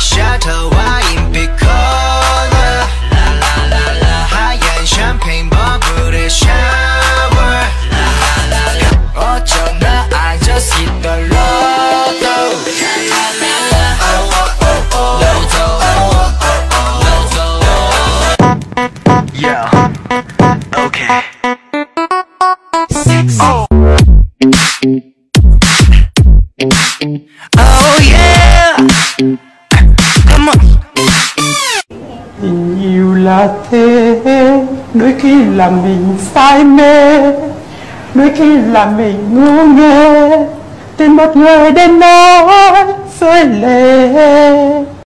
shutter wine because champagne bubble shower. Oh yeah! Tình yêu là thế. Đôi khi là mình say mê. Đôi khi là mình ngu nghê, Tìm một người để nói rơi lệ